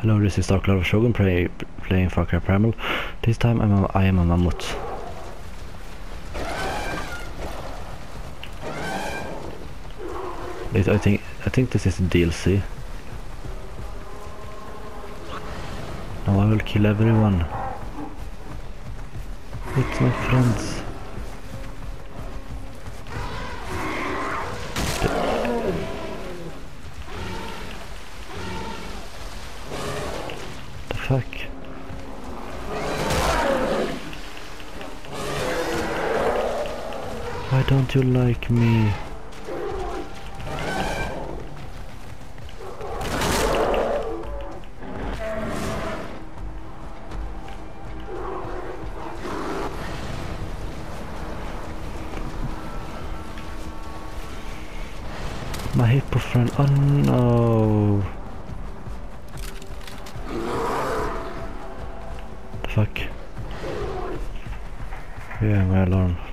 Hello, this is Dark Lord of Shogun play, playing Far Cry Primal. This time I'm a, I am a mammoth. I think I think this is DLC. Now I will kill everyone. It's my friends. Why don't you like me? My hippo friend. Oh no. The fuck? Yeah, my alarm.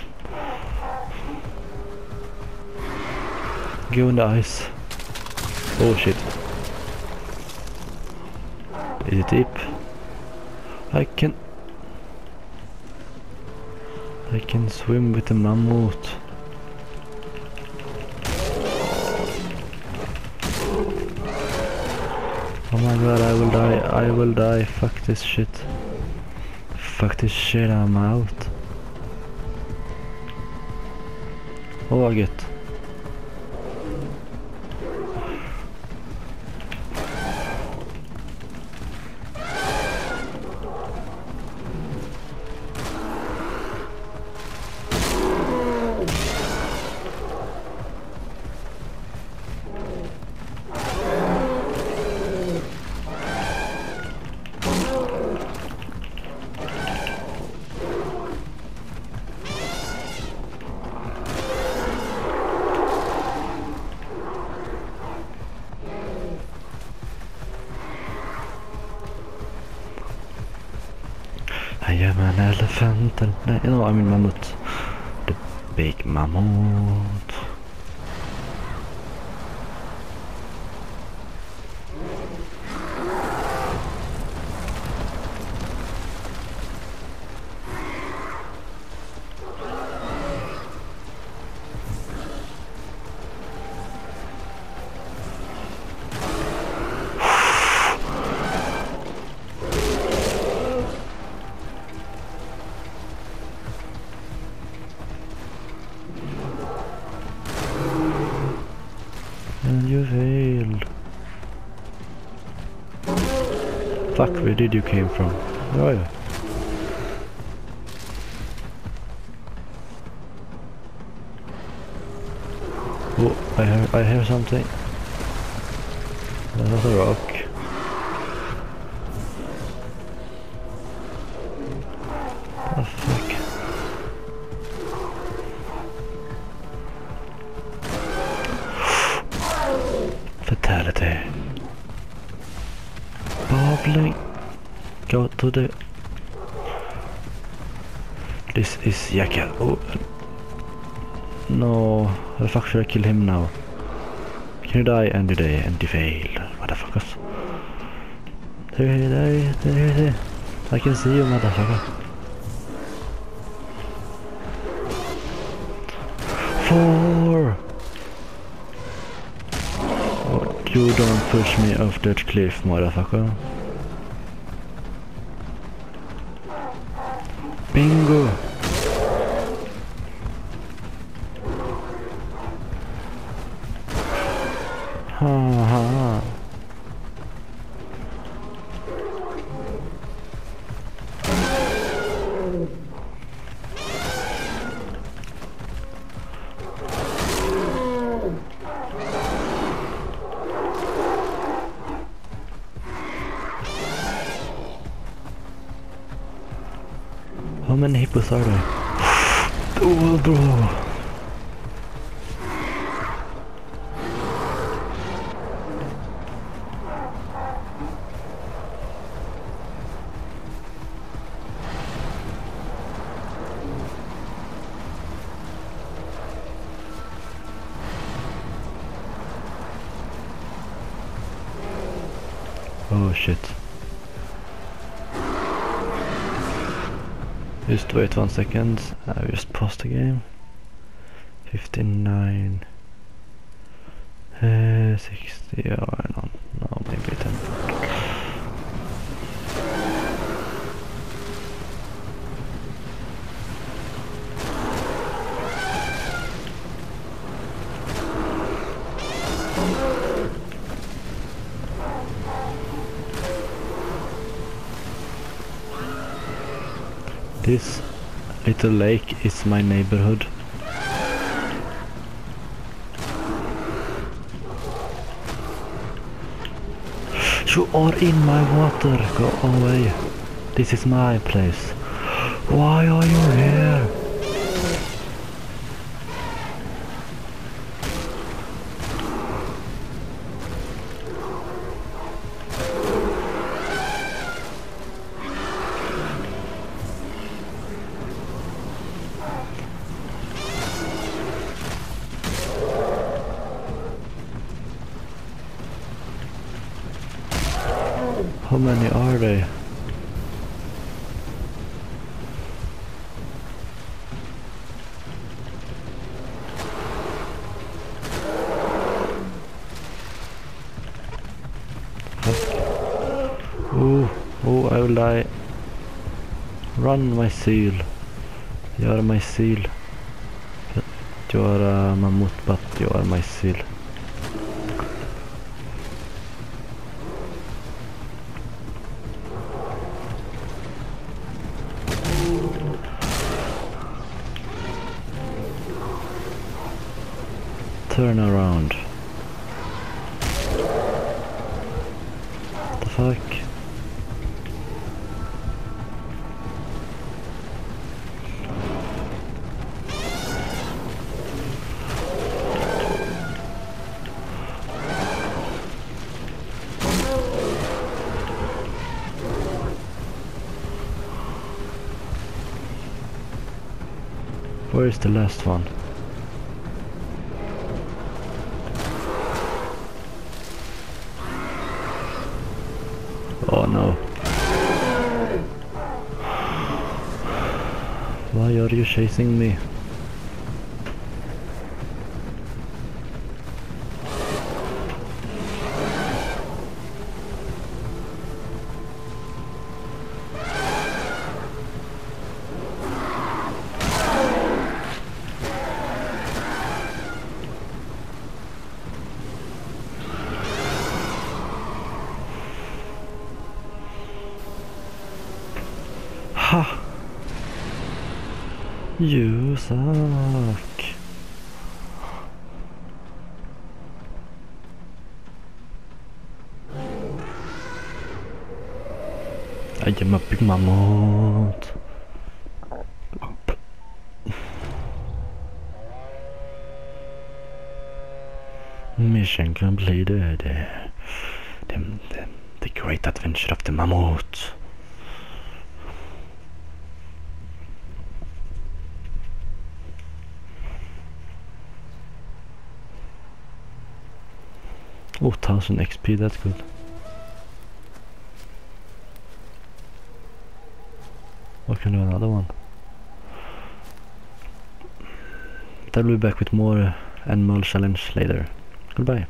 Go in the ice. Oh shit. Is it deep? I can... I can swim with the mammoth. Oh my god, I will die, I will die, fuck this shit. Fuck this shit, I'm out. Oh, I get. I am an elephant and no, no, I mean mammoth. The big mammoth. Fuck, where did you came from? Oh yeah. Oh, I hear, I hear something. There's a rock. To the... This is Jackal. Oh. No. The fuck should I kill him now? Can you die and you die and you fail? Motherfuckers. There he there, there he there. I can see you motherfucker. Four! Oh, you don't push me off that cliff, motherfucker. Bingo! Ha ha. I'm in hypothermia. oh, bro. Oh shit. Just wait one second. I will just pause the game. 59. Uh, 60 or This little lake is my neighborhood. You are in my water, go away. This is my place. Why are you here? How many are they? Oh, oh, I will. Run, my seal. You are my seal. You are a mammoth, but you are my seal. Turn around. The fuck? Where is the last one? Why are you chasing me? You suck. I am a big mammoth. Mission completed. The, the, the great adventure of the mammoth. Oh, 1000 XP, that's good. I can do another one. I'll be back with more uh, animal challenge later. Goodbye.